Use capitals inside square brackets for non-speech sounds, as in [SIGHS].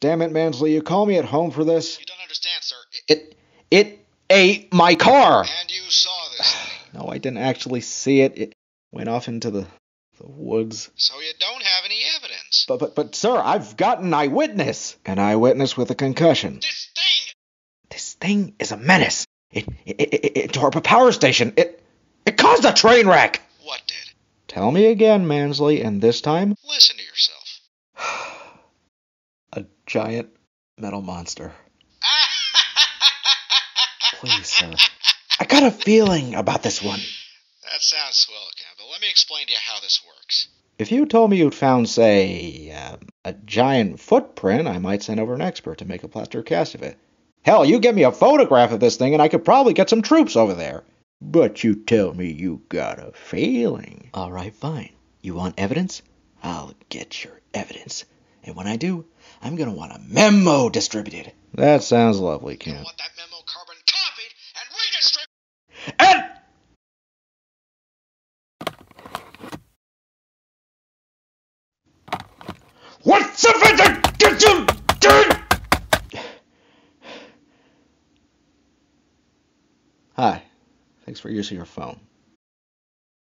Damn it, Mansley, you call me at home for this? You don't understand, sir. It, It it ate my car. and you saw this [SIGHS] thing. No, I didn't actually see it. It went off into the the woods. So you don't have any evidence. But but but sir, I've got an eyewitness. An eyewitness with a concussion. This thing! This thing is a menace. It it, it, it, it tore up a power station. It it caused a train wreck. What did? Tell me again, Mansley, and this time Listen to yourself. A giant metal monster. [LAUGHS] Please, sir. I got a feeling about this one. That sounds swell, Campbell. Let me explain to you how this works. If you told me you'd found, say, um, a giant footprint, I might send over an expert to make a plaster cast of it. Hell, you get me a photograph of this thing and I could probably get some troops over there. But you tell me you got a feeling. All right, fine. You want evidence? I'll get your evidence. And when I do, I'm gonna want a memo distributed. That sounds lovely, Kent. want that memo carbon copied and redistributed. And What's the matter? Get you Hi. Thanks for using your phone.